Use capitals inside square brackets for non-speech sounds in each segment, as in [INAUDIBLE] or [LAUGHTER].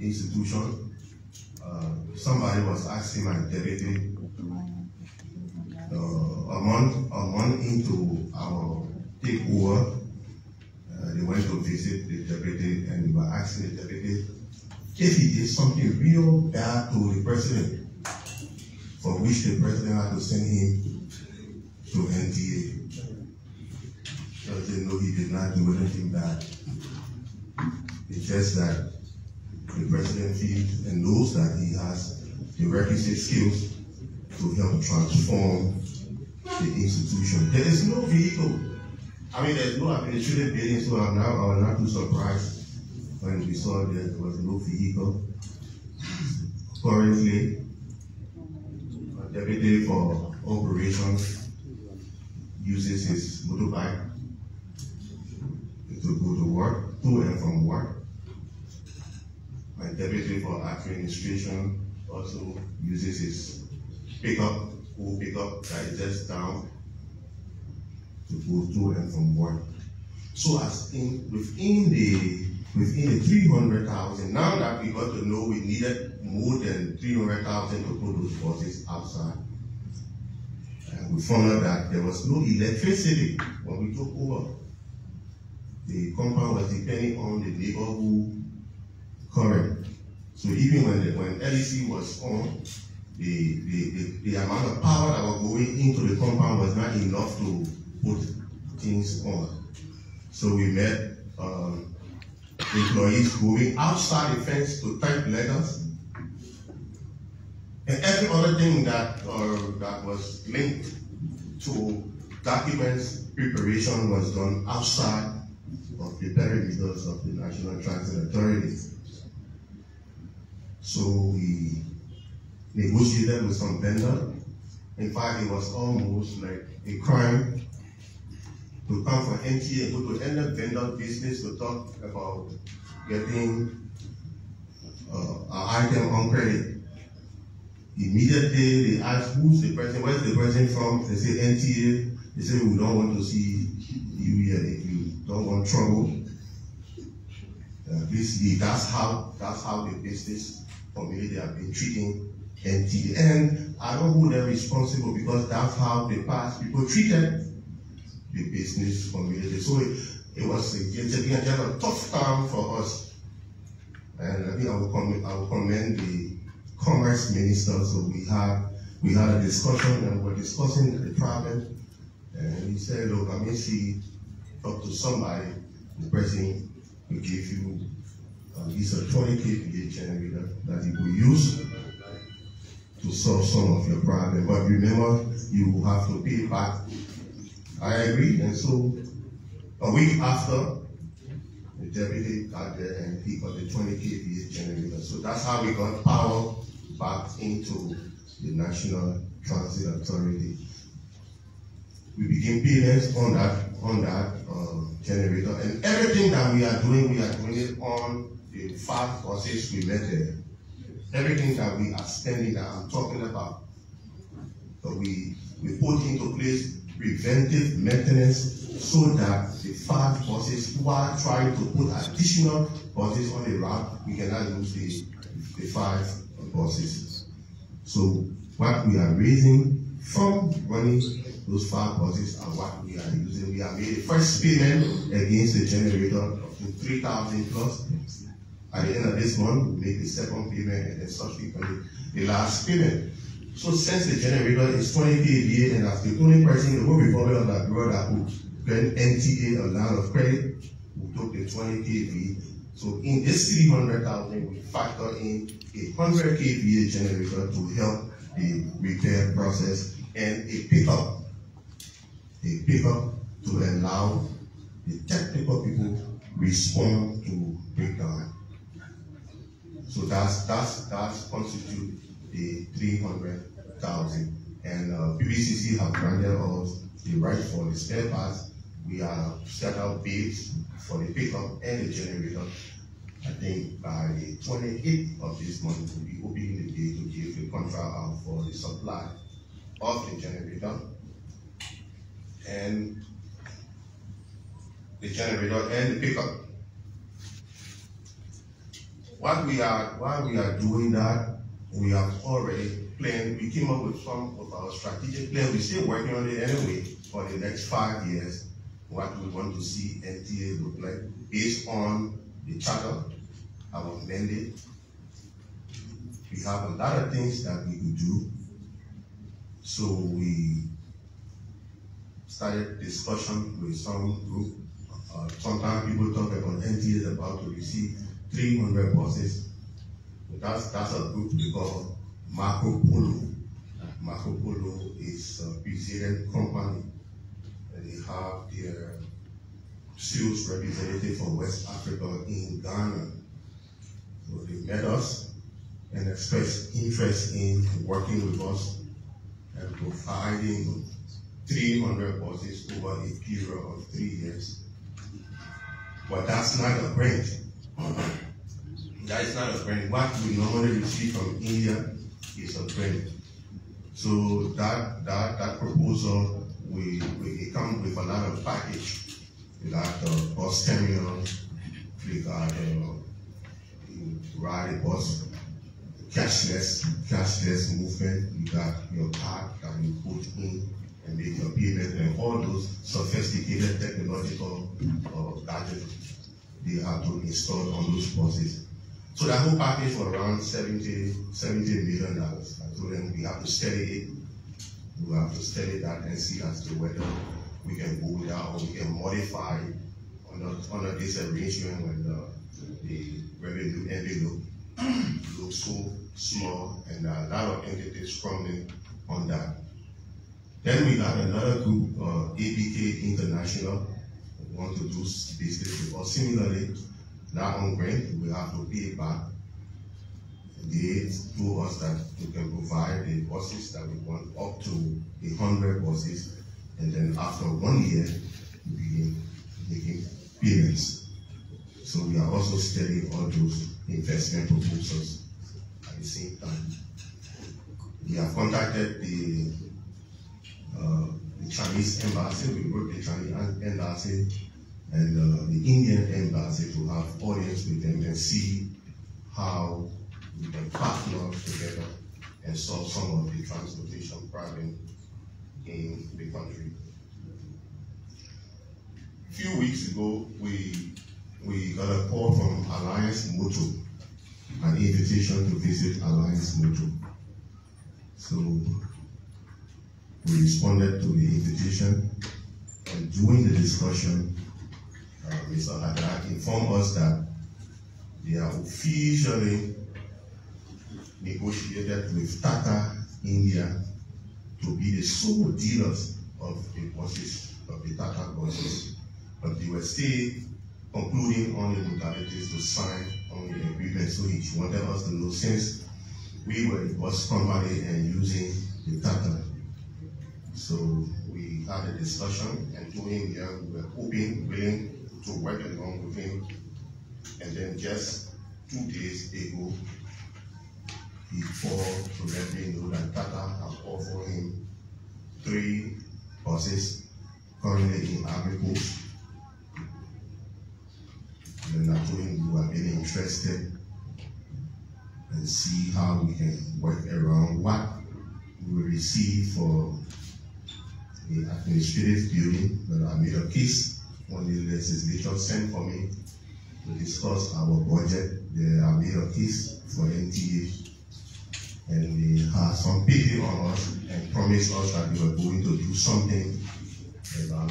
institution. Uh, somebody was asking my deputy uh, a month a month into our takeover. Uh, they went to visit the deputy and they were asking the deputy if he did something real bad to the president, for which the president had to send him to NTA. Because they know he did not do anything bad. It's just that the president feels and knows that he has the requisite skills to help transform the institution. There is no vehicle. I mean, there's no administrative building, so I'm now I'm not too surprised when we saw there was no vehicle. Currently, a deputy for operations uses his motorbike to go to work, to and from work. My deputy for administration also uses his pickup, who pickup that is just down to go to and from work. So as in within the within the 300,000, now that we got to know we needed more than 300,000 to put those buses outside, and we found out that there was no electricity when we took over. The compound was depending on the neighborhood current. So even when the, when LEC was on, the, the, the, the amount of power that was going into the compound was not enough to put things on. So we met um, employees going outside the fence to type letters. And every other thing that, uh, that was linked to documents preparation was done outside of the perimeters of the National Transit Authority. So we negotiated with some vendor. In fact, it was almost like a crime to come from NTA and go to vendor business to talk about getting uh, an item on credit. Immediately they ask who's the person, where's the person from? They say NTA. They say we don't want to see you here if you don't want trouble. Uh, basically, that's how that's how the business community have been treating NTA. And I don't hold them responsible because that's how the past people treated the business community. So it, it was a, it's a, tough time for us. And I think I will commend, I will commend the commerce minister. So we had we had a discussion and we're discussing the problem. And he said, look, I mean, see, talk to somebody, the person will give you uh, it's a 20 kVA generator that you will use to solve some of your problem. But remember, you have to pay back. I agree, and so a week after, the deputy got there and he got the 20 kVA generator. So that's how we got power back into the National Transit Authority. We begin payments on that on that um, generator, and everything that we are doing, we are doing it on the five buses we met there. Everything that we are spending that I'm talking about, but we we put into place preventive maintenance so that the five buses are trying to put additional buses on the route, we cannot lose the, the five buses. So what we are raising from running those five buses are what we are using. We have made the first payment against the generator of 3,000 plus. At the end of this month, we make the second payment and then subsequently the last payment. So since the generator is 20 kVA and as the only person in the whole Republic of Liberia that could grant NTA a line of credit, we took the 20 kVA. So in this 300,000, we factor in a 100 kVA generator to help the repair process and a pickup, a people to allow the technical people respond to breakdown. So that's that's that's constitute the 300,000. And uh, PPCC have granted us the right for the spare parts. We are set out bids for the pickup and the generator. I think by the 28th of this month, we'll be opening the bid to give the contract out for the supply of the generator and the generator and the pickup. what we are, while we are doing that, we have already planned, we came up with some of our strategic plan. We're still working on it anyway for the next five years, what we want to see NTA look like based on the charter, our mandate. We have a lot of things that we could do. So we started discussion with some group. Uh, sometimes people talk about NTA about to receive 300 buses. That's, that's a group we call Marco Polo. Marco Polo is a Brazilian company and they have their sales representative from West Africa in Ghana. So they met us and expressed interest in working with us and providing 300 buses over a period of three years. But that's not a grant. That is not a grant. What we normally receive from India is a grant. So that that that proposal we we come with a lot of package. We got the bus terminal, we got uh, ride bus, cashless, cashless movement. You got your card that you put in and make your and all those sophisticated technological uh, gadgets they have to install on those buses. So that whole package was around 70, 70 million dollars. I told them we have to study it. We have to study that and see as to whether we can go that or we can modify under, under this arrangement when the, the revenue envelope [COUGHS] looks so small and a lot of entities crumbling on that. Then we got another group, uh, APK International, want to do business with us. Similarly, now on grant, we have to pay back. They told us that we can provide the buses that we want up to a hundred buses, and then after one year, we begin making payments. So we are also studying all those investment proposals at the same time. We have contacted the, uh, the Chinese embassy, we wrote the Chinese embassy and uh, the Indian embassy to have audience with them and see how we can partner together and solve some of the transportation problem in the country. A few weeks ago, we we got a call from Alliance Moto, an invitation to visit Alliance Moto. So we responded to the invitation, and during the discussion, uh, Mr. Haddad informed us that they are officially negotiated with Tata India to be the sole dealers of the buses, of the Tata buses. But they were still concluding on the modalities to sign on the agreement. So he wanted us to know since we were the bus company and using the Tata. So we had a discussion and told him yeah, we were hoping, willing to work along with him. And then just two days ago, he called to let me know that Tata has offered him three buses currently in Coast. And I told him we are really interested and see how we can work around what we receive for the administrative building that I made a case when the legislature sent for me to discuss our budget. They have made a case for NTA and they had some pity on us and promised us that they were going to do something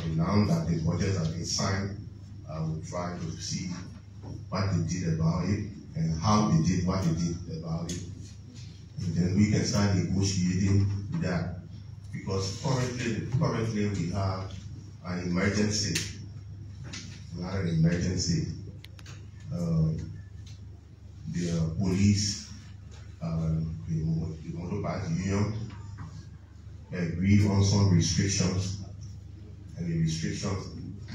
it. Now that the budget has been signed, I will try to see what they did about it and how they did what they did about it. And then we can start negotiating that. Because currently, currently we have an emergency. We have an emergency. Uh, the police, uh, the, the motorbike union agreed on some restrictions, and the restrictions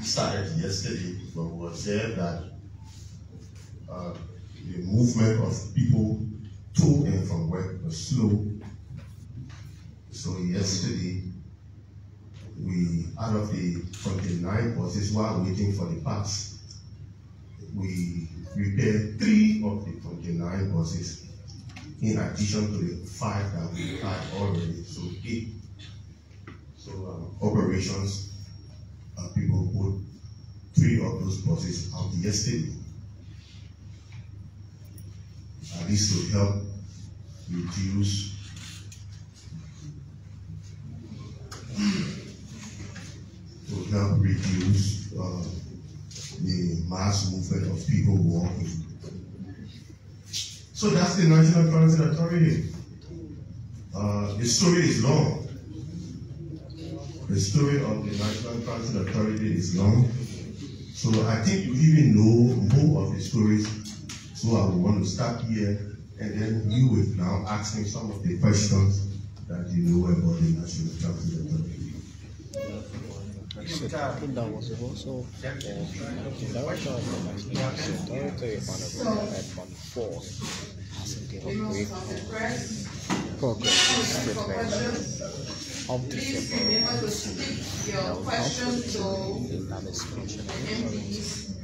started yesterday, but we observed that uh, the movement of people to and from work was slow. Yesterday, we, out of the 29 buses, while waiting for the pass, we repaired three of the 29 buses in addition to the five that we had already, so eight. So um, operations, uh, people put three of those buses out yesterday. Uh, this will help reduce to help reduce uh, the mass movement of people walking. So that's the National Transit Authority. Uh, the story is long. The story of the National Transit Authority is long. So I think you even know more of the stories. So I will want to start here and then you will now ask me some of the questions that you know about the National Transit Authority. So talking that was also uh, the director of the National Transit Authority, Honorable Edmund Ford, has given a brief progress statement of the Please your question to in administration MP's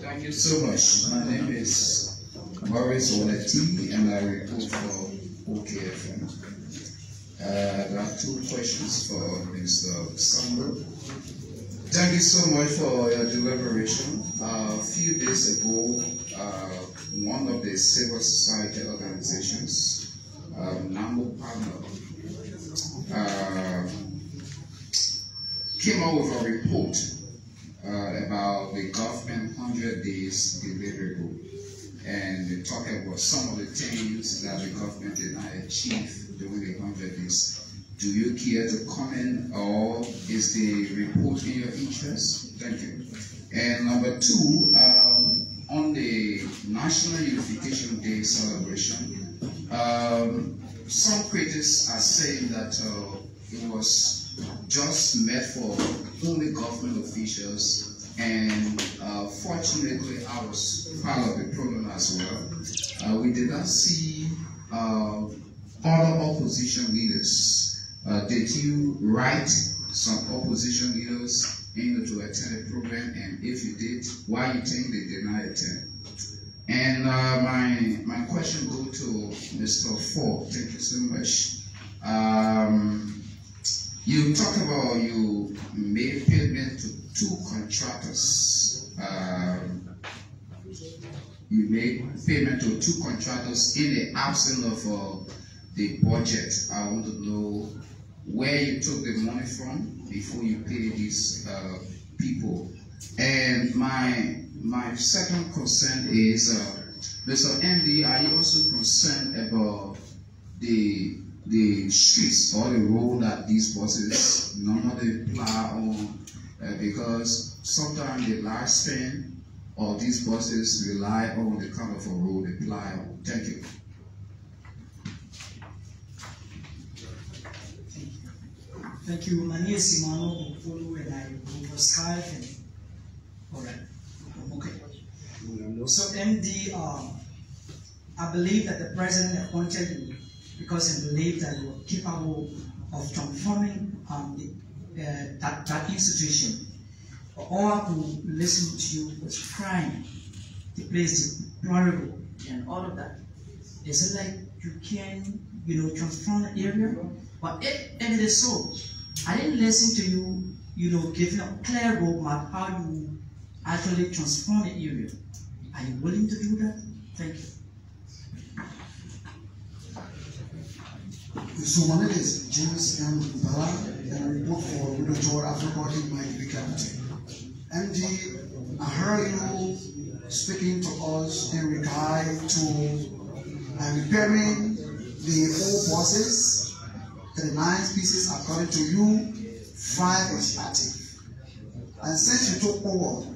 Thank you so much. My name is Maurice Oneti and I report for OKFM. Uh, there are two questions for Mr. Sambo. Thank you so much for your deliberation. Uh, a few days ago, uh, one of the civil society organizations um, NAYMOTE panel uh, came out with a report uh, about the government 100 days deliverable. And they talk about some of the things that the government did not achieve during the 100 days. Do you care to comment or is the report in your interest? Thank you. And number two, um, on the National Unification Day celebration, um, some critics are saying that uh, it was just meant for only government officials, and uh, fortunately, I was part of the program as well. Uh, we did not see uh, other opposition leaders. Uh, did you write some opposition leaders in to attend the program? And if you did, why you think they did not attend? And uh, my my question go to Mr. Ford. Thank you so much. Um, you talk about you made payment to two contractors. Um, you made payment to two contractors in the absence of uh, the budget. I want to know where you took the money from before you pay these uh, people. And my my second concern is, uh, Mr. MD, are you also concerned about the the streets or the road that these buses normally plow on? Uh, because sometimes the lifespan of these buses rely on the kind of a road they plow on. Thank you. Thank you. My name is Simano Bofolo and I was hired. All right. Okay. So MD, um, I believe that the president appointed you because he believed that you were capable of transforming um, the, Uh, that, that institution. All who listen to you was crying. The place deplorable and all of that. Is it like you can, you know, transform the area? But if, if it is so, I didn't listen to you, you know, giving a clear roadmap how you actually transform the area. Are you willing to do that? Thank you. So my name is James M. And I report for Widow Africa in my County. MD, I heard you speaking to us in regard to uh, repairing the buses, the nine pieces according to you, five was active. And since you took over,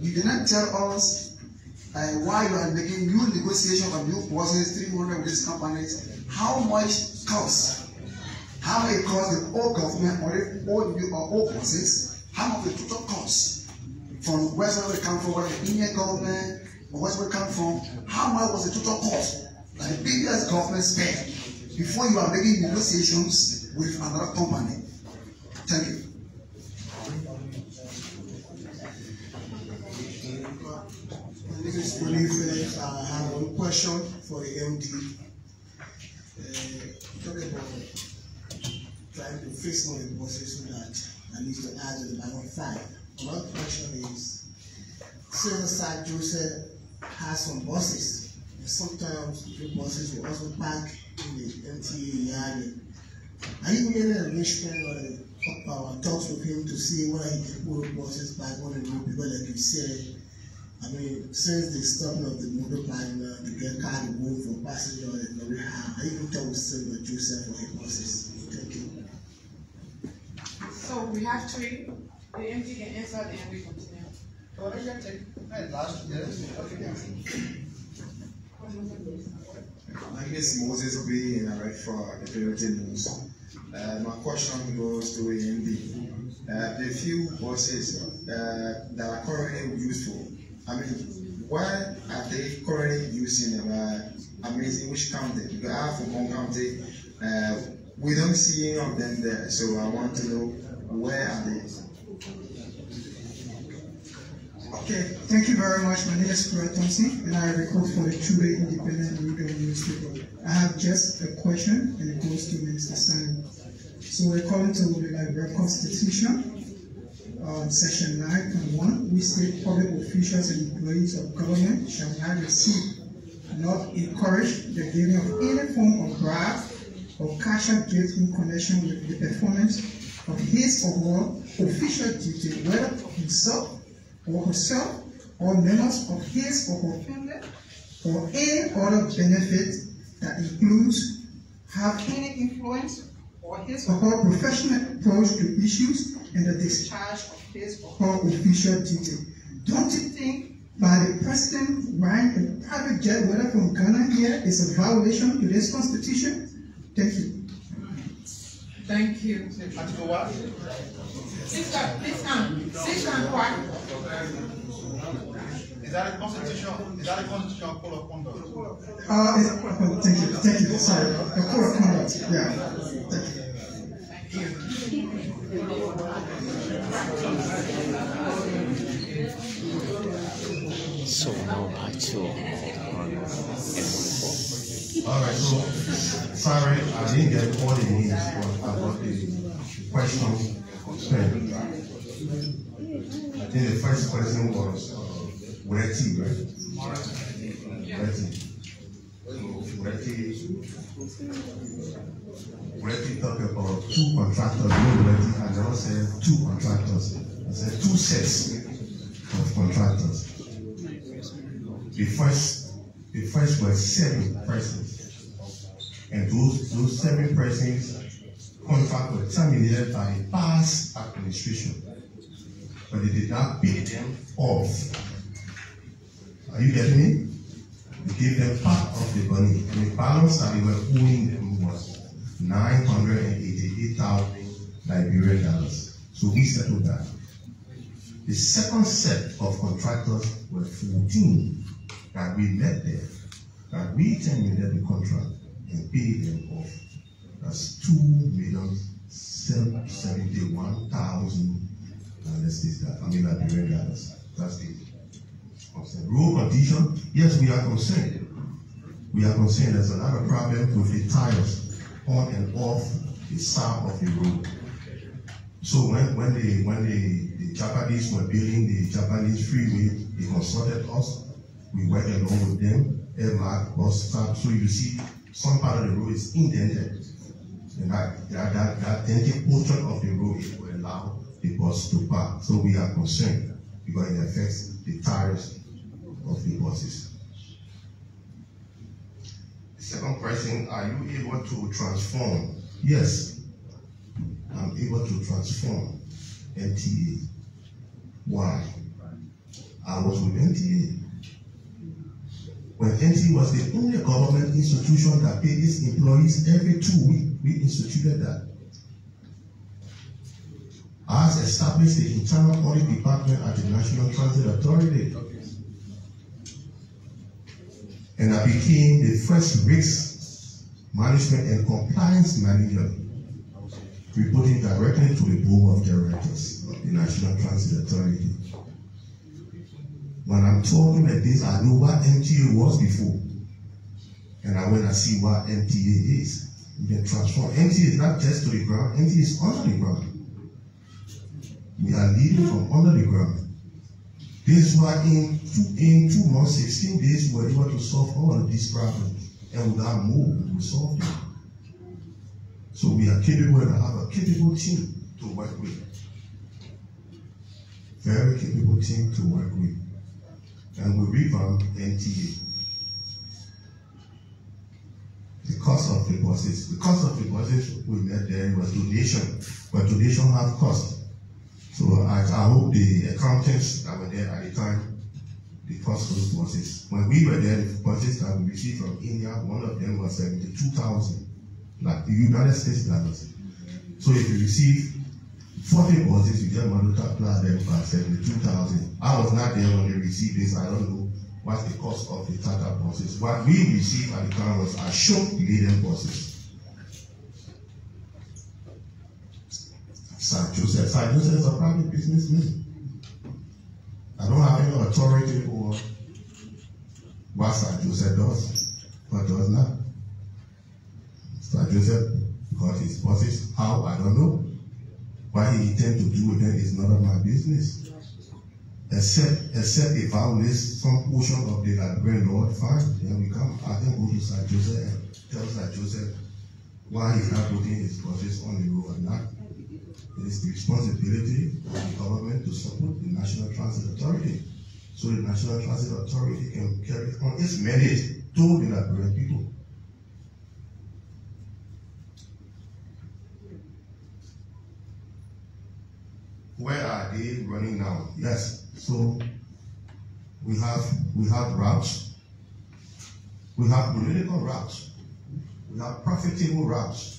you did not tell us uh, why you are making new negotiation of new policies, 300 with these companies, how much cost? How much cost the old government or the old new or old policies? How much the total cost? From where we come from, where the Indian government or where we come from, how much was the total cost that the previous government spent before you are making negotiations with another company? Thank you. My name is I have one question for the MD. Uh, talk about trying to fix of the buses so that at least to add to the bottom five. My question is, Silverside Joseph has some buses. Sometimes the buses will also park in the NTA yard. Are you making an arrangement or uh, talks with him to see whether he can put buses back on the road because like you said, I mean, since the stopping of the motor plan, uh, the get car to move for passenger is very high. I even talk with Silver Joseph for his buses. Thank you. So we have three, the empty can answer and we continue. What What is your take? Last, yes, My name is Moses B. and I write for the Purity News. Uh, my question goes to AMD. Uh, the few buses uh, that are currently useful, I mean, why are they currently using? Uh, in which county? Because I have from one county, uh, we don't see any of them there, so I want to know where are they? Okay, thank you very much. My name is Kura Thompson, and I report for the Chube Independent Legal Newspaper. I have just a question, and it goes to Minister Stanley. So, according to the Liberia Constitution, um, Section 9.1, we state public officials and employees of government shall not receive, not encourage the giving of any form of bribe or cash out gift in connection with the performance of his or her official duty, whether himself or herself or members of his or her family or any other benefit that includes have any influence or his or her professional approach to issues and the discharge of his or her official duty. Don't you think by the president riding a private jet, whether from Ghana here, is a violation to this constitution? Thank you. Thank you. Article what? Sit down, sit down, sit quiet. Is that a constitution, is that a constitutional code of conduct? Uh, it's, oh, thank you, thank you, sorry, the code of conduct, yeah, thank you. So now on M14. All right, so, sorry, I didn't get all the names, but I got the question. I think the first question was, uh, Weti, right? Weti. So, Weti talked about two contractors, no Weti, I never said two contractors. I said two sets of contractors. The first, the first were seven persons. And those, those seven persons, contract were terminated by past administration. But they did not pay them off. Are you getting me? They gave them part of the money. And the balance that they were owing them was nine hundred and eighty-eight thousand Liberian dollars. So we settled that. The second set of contractors were fourteen that we met there, that we terminated the contract and paid them off. That's two million seventy-one thousand, uh, let's that, I mean Liberian dollars. That's the Road condition, yes, we are concerned. We are concerned there's a lot of problem with the tires on and off the side of the road. So when, when the when the, the Japanese were building the Japanese freeway, they consulted us. We worked along with them, Airmark, bus stop. So you see, some part of the road is indented. And that, that, that, that portion of the road will allow the bus to park. So we are concerned because it affects the tires of the second question, are you able to transform? Yes, I'm able to transform NTA. Why? I was with NTA. When NTA was the only government institution that paid its employees every two weeks, we instituted that. As established the internal audit department at the National Transit Authority. And I became the first risk management and compliance manager, reporting directly to the board of directors of the National Transit Authority. When I'm talking like this, I know what MTA was before. And I went and see what MTA is. You can transform. MTA is not just to the ground, MTA is under the ground. We are leading from under the ground. This is why in two, in two months, 16 days, we were able to solve all of these problems. And without more, we solved them. So we are capable and have a capable team to work with. Very capable team to work with. And we revamped NTA. The cost of the buses, the cost of the buses we met there was donation, but donation have cost. So I, I hope the accountants that were there at the time, the cost those buses. When we were there, the buses that we received from India, one of them was 72,000, like the United States dollars. So if you receive 40 buses, you get multiply them by 72,000. I was not there when they received this, I don't know what's the cost of the Tata buses. What we received at the time was Ashok Laden buses. St. Joseph. St. Joseph is a private businessman. I don't have any authority over what St. Joseph does, but does not. St. Joseph got his bosses. How? I don't know. What he intends to do with them is none of my business. Except, except if I list some portion of the Liberian Lord, fine. Then we come, I can go to St. Joseph and tell St. Joseph why he's not putting his bosses on the road or not. It is the responsibility of the government to support the National Transit Authority so the National Transit Authority can carry on its mandate to the Liberian people. Where are they running now? Yes, so we have we have routes, we have political routes, we have profitable routes.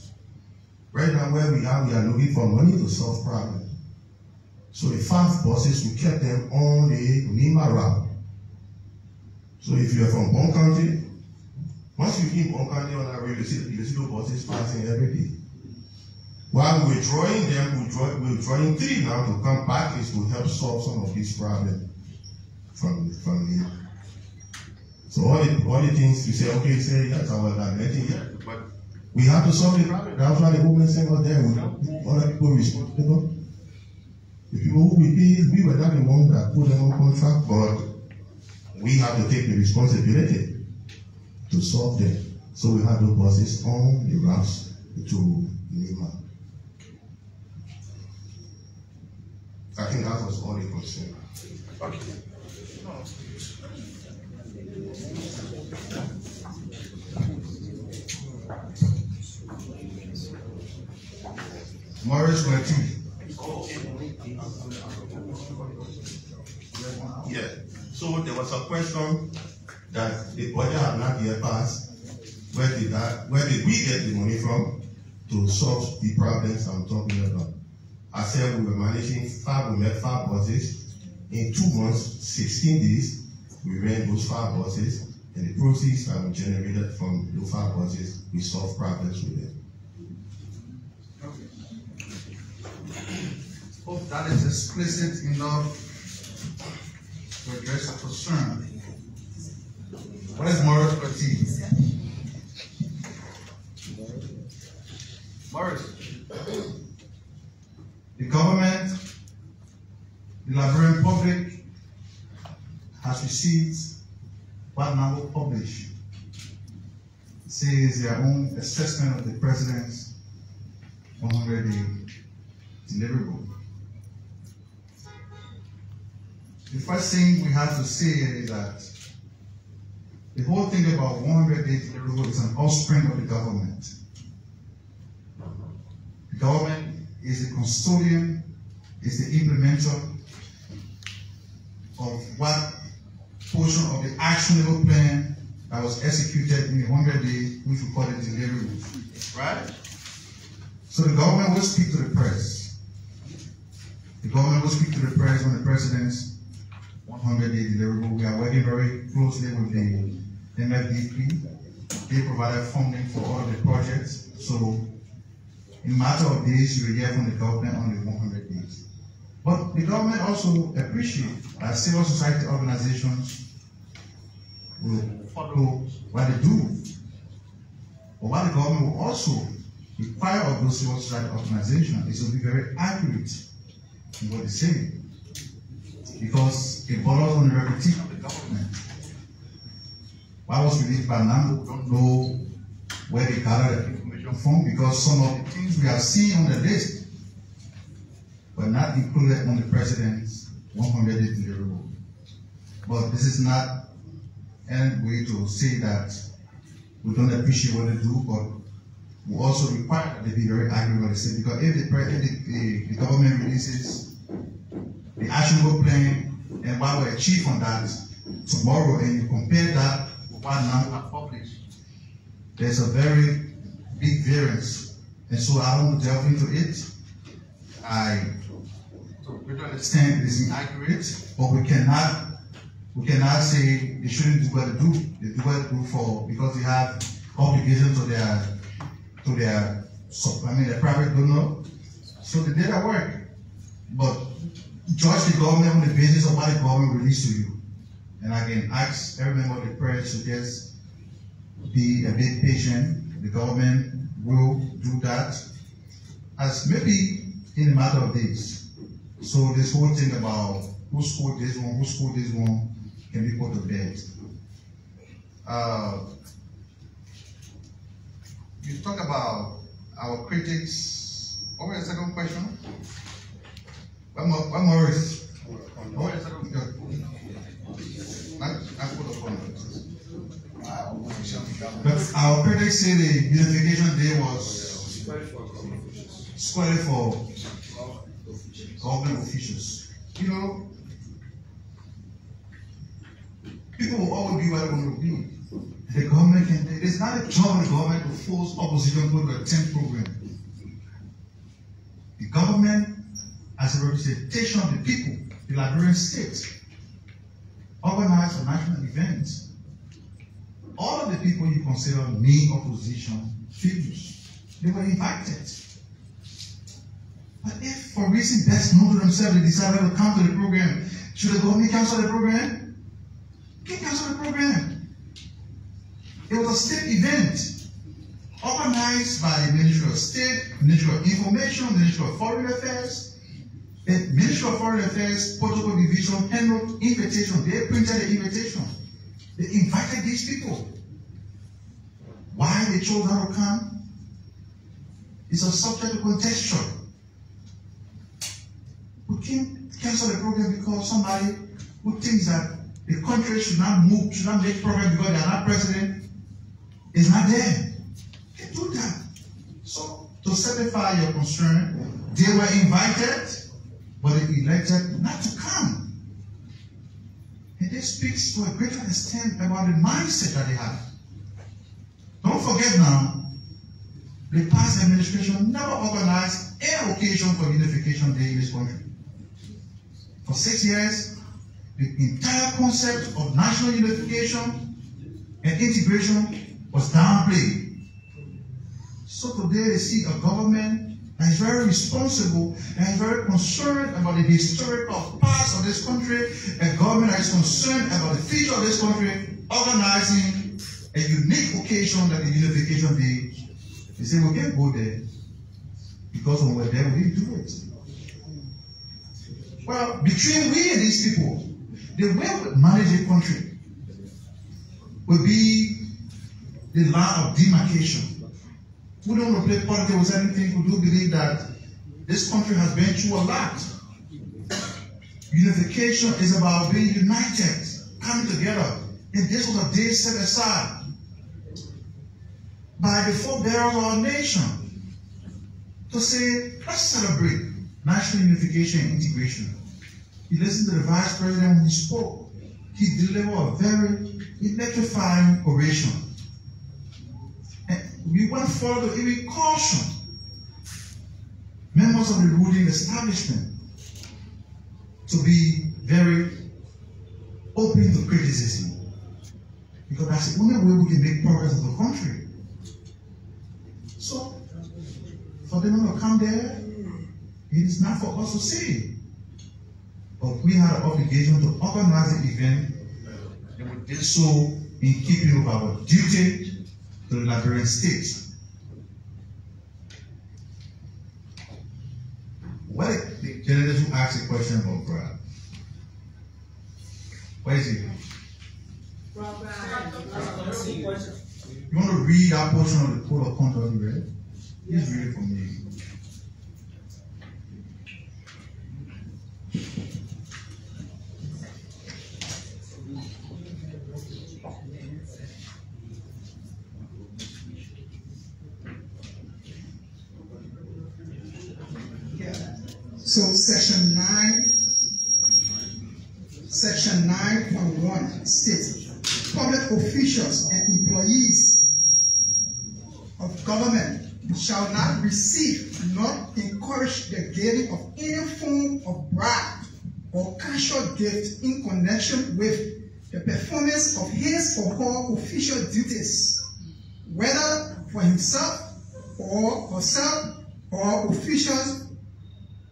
Right now, where we are, we are looking for money to solve problems. So the five buses, we kept them on the Nima route. So if you are from Bon County, once you leave Bon County on that road, you see, you see those buses passing every day. While we're drawing them, we're, draw, we're drawing three now to come back is to help solve some of these problems from, from here. So all the, all the things you say, okay, say, was not letting yet, but we have to solve problem. That's why the woman saying out there, we other people responsible. The people who we pay, we were not the ones that put them on contract, but we have to take the responsibility to solve them. So we have the buses on the routes to Lima. I think that was all the concern. Okay. Morris Weti. Yeah. So there was a question that the budget had not yet passed. Where did that? Where did we get the money from to solve the problems I'm talking about? I said we were managing five, we met five buses. In two months, 16 days, we ran those five buses, and the proceeds that we generated from those five buses, we solved problems with them. Hope that is explicit enough to address a concern. What is moral fatigue? Morris, the government, the Liberian public has received what NAYMOTE published. It says their own assessment of the president's 100 day deliverable. The first thing we have to say is that the whole thing about 100 day deliverable is an offspring of the government. The government is the custodian, is the implementer of what portion of the actionable plan that was executed in the 100 days, which we call the deliverables. Right? So the government will speak to the press. The government will speak to the press on the president's 100 day deliverable. We are working very closely with the MFDP. They provided funding for all the projects. So in matter of days, you will hear from the government on the 100 days. But the government also appreciate that civil society organizations will follow what they do. But what the government will also require of those civil society organizations is to be very accurate in what they say. Because it borders on the reputation of the government. Why was released by now? We don't know where they gather the information from because some of the things we have seen on the list were not included on the president's 100 day deliverable. But this is not any way to say that we don't appreciate what they do, but we also require that they be very accurate what they. Because if the, if the, the, government releases the actionable plan and what we achieve on that tomorrow, and you compare that with what now have published, there's a very big variance. And so I don't delve into it. I to greater extent is inaccurate, but we cannot we cannot say they shouldn't do what they do. They do what they do for because they have obligations to their to their I mean their private donor. So they did their work. But judge the government on the basis of what the government released to you. And again, ask every member of the press to just be a bit patient. The government will do that as maybe in a matter of days. So this whole thing about who scored this one, who scored this one, can be put to bed. Uh, you talk about our critics. What was the second question? What put upon But our critics say the unification day was squarely for government officials. You know, People will always be where they want to be. The government can, it's not a job of the government to force opposition to go to a tent program. The government, as a representation of the people, the Liberian state, organized a national event. All of the people you consider main opposition figures, they were invited. But if for reason best known to themselves they decided to come to the program, should the government cancel the program? Get cancel the program. It was a state event organized by the Ministry of State, Ministry of Information, Ministry of Foreign Affairs. The Ministry of Foreign Affairs Protocol Division handwrote invitation. They printed the invitation. They invited these people. Why they chose not to come is a subject of contention. We can't cancel the program because somebody who thinks that the country should not move, should not make progress because they are not president, is not there. They do that. So, to satisfy your concern, they were invited, but they elected not to come. And this speaks to a greater extent about the mindset that they have. Don't forget now, the past administration never organized any occasion for unification day in this country. For six years, the entire concept of national unification and integration was downplayed. So today they see a government that is very responsible and is very concerned about the historical past of this country, a government that is concerned about the future of this country, organizing a unique occasion like the unification day. They say we can't go there because when we're there we didn't do it. Well, between we and these people, the way we manage a country will be the line of demarcation. We don't want to play politics with anything. We do believe that this country has been through a lot. Unification is about being united, coming together. And this was a day set aside by the forebearers of our nation to say, let's celebrate national unification and integration. He listened to the vice president when he spoke. He delivered a very electrifying oration. We went further, even cautioned members of the ruling establishment to be very open to criticism. Because that's the only way we can make progress in the country. So, for them to come there, it is not for us to say. but we had an obligation to organize the event, and we did so in keeping with our duty to the Liberian state. What the journalist who asked a question about Brad? Where is he? You want to read that portion of the code of conduct you read? Please read it for me. So section nine, section nine point one states, public officials and employees of government shall not receive nor encourage the giving of any form of bribe or casual gift in connection with the performance of his or her official duties, whether for himself or herself or officials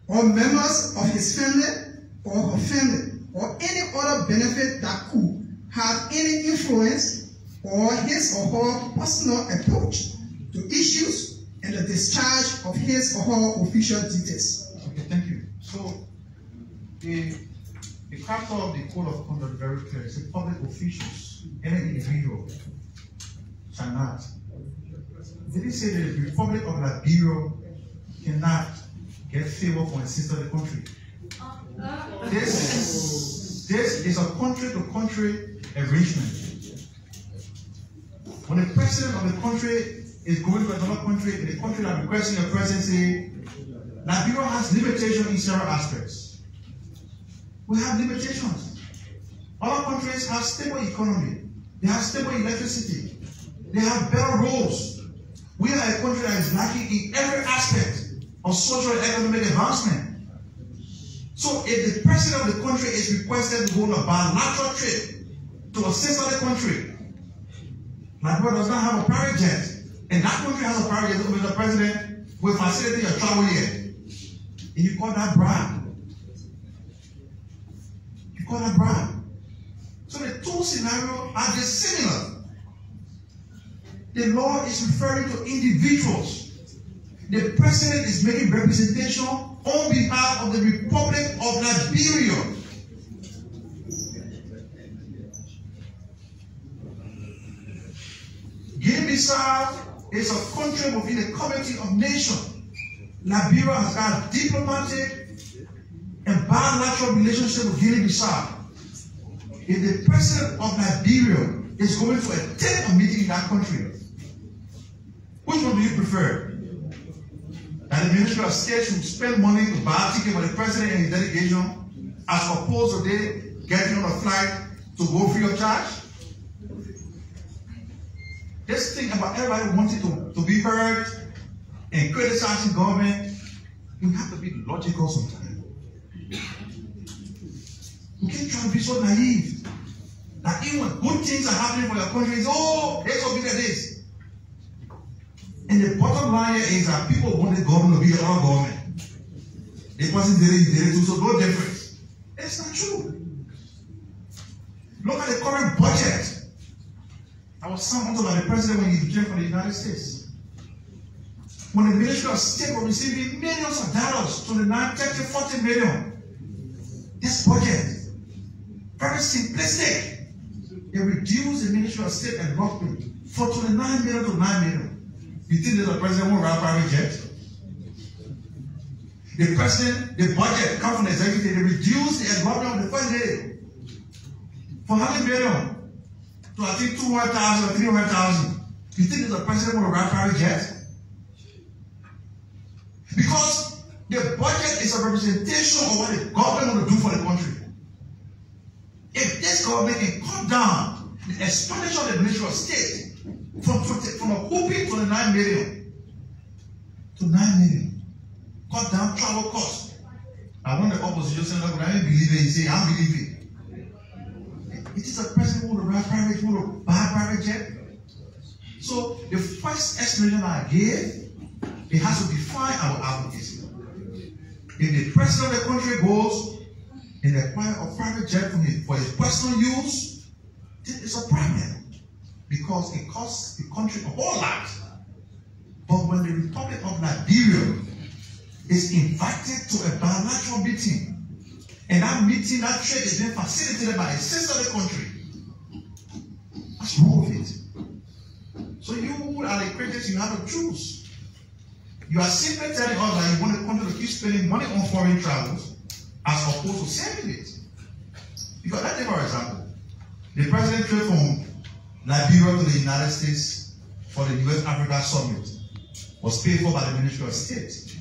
or members of his family or her family or any other benefit that could have any influence or his or her personal approach to issues and the discharge of his or her official duties. Okay, thank you. So, the, the character of the code of conduct is very clear. It's public officials, any individual shall not. Did he say that the Republic of Liberia cannot get favor for a sister of the country. Uh, uh, this, this is a country to country When the president of the country is going to another country, in the country that requesting a presidency, eh, Liberia has limitations in several aspects. We have limitations. Other countries have stable economy. They have stable electricity. They have better roads. We are a country that is lacking in every aspect of social and economic advancement. So if the president of the country is requested to go on a bilateral trip to assist other country, Liberia does not have a private jet, and that country has a private jet, the president will facilitate your travel here. And you call that bribe. You call that bribe. So the two scenarios are just similar. The law is referring to individuals the president is making representation on behalf of the Republic of Liberia. Guinea-Bissau is a country within the community of nations. Liberia has got a diplomatic and bilateral relationship with Guinea-Bissau. If the president of Liberia is going to attend a meeting in that country, which one do you prefer? And the Ministry of State should spend money to buy a ticket for the president and his delegation as opposed to they getting on a flight to go free of charge. This thing about everybody wanting to, to be heard and criticizing government, we have to be logical sometimes. We can't try to be so naive that even when good things are happening for your country, oh, let's go be like this. And the bottom line is that people want the government to be our government. The person did it, did it too, so no difference. It's not true. Look at the current budget. I was summoned by the president when he came from the United States. When the Ministry of State was receiving millions of dollars, 29, 30, 40 million. This budget, very simplistic. They reduced the Ministry of State and Rockville for 29 million to 9 million. You think that the president won't run private jet? The president, the budget come from the executive, they reduce the enrollment of the first day from many million to I think 200,000 or 300,000. You think that the president will run private jet? Because the budget is a representation of what the government will do for the country. If this government can cut down the expenditure of the Ministry of State from, from a whooping 29 million to 9 million. Cut down travel costs. I want the opposition say, look, I believe it. He say, I believe it. It is a president who will ride private, who will buy private jet. So the first explanation I gave, it has to define our advocacy. If the president of the country goes and acquire a private jet for his, for his personal use, this is a problem because it costs the country a whole lot. But when the Republic of Liberia is invited to a bilateral meeting, and that meeting, that trade is being facilitated by a sister country, what's wrong with it? So you are the critics, you have to choose. You are simply telling us that you want the country to keep spending money on foreign travels as opposed to saving it. Because let's take for example, the president came from Liberia to the United States for the US Africa Summit was paid for by the Ministry of State.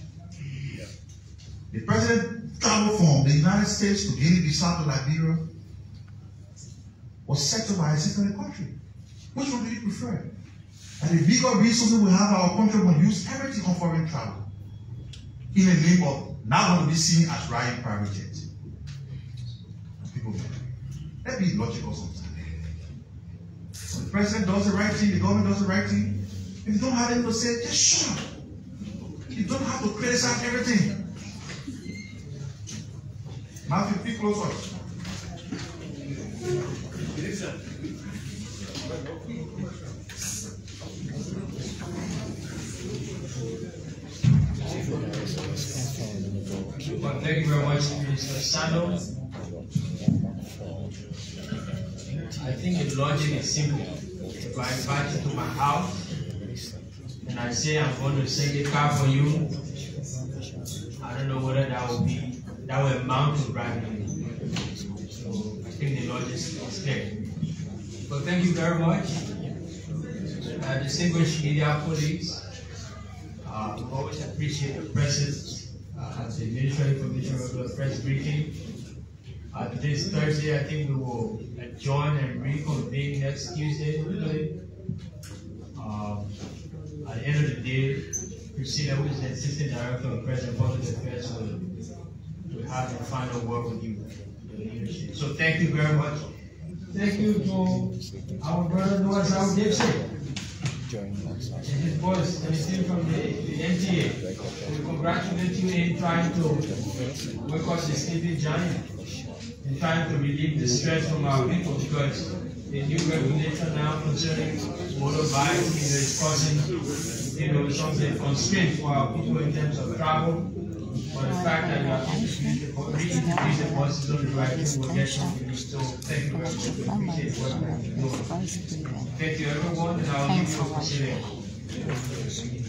The president traveled from the United States to Guinea-Bissau to Liberia was settled by a sister country. Which one do you prefer? And the bigger resources we have, our country will use everything on foreign travel in the name of not going to be seen as riding private jet. People, let's be logical sometimes. So the president does the right thing, the government does the right thing. If you don't have anything to say, just shut up. You don't have to criticize everything. Closer. Well, thank you very much, Mr. Sando. I think the logic is simple. If I invite you to my house and I say I'm going to send a car for you, I don't know whether that will be that amount to bribery. So I think the logic is clear. But thank you very much. Uh, distinguished media colleagues, uh, we always appreciate your presence uh, at the Ministry Information Regular Press briefing. Uh, today is Thursday. I think we will adjourn and reconvene next Tuesday. Um, at the end of the day, Priscilla, who is the Assistant Director of Press and Public Affairs, will, will have the final word with you. So thank you very much. Thank you to our brother Noah Sao Gibson and his boys and his from the, the NTA. We congratulate you in trying to work up the sleeping giant in trying to relieve the stress from our people because the new regulation now concerning motorbikes is causing you know some constraints for our people in terms of travel. But the fact that we are reintroduce the buses on the right thing will get something. So thank you very much. Appreciate what you're doing. Thank you everyone and I'll give you a.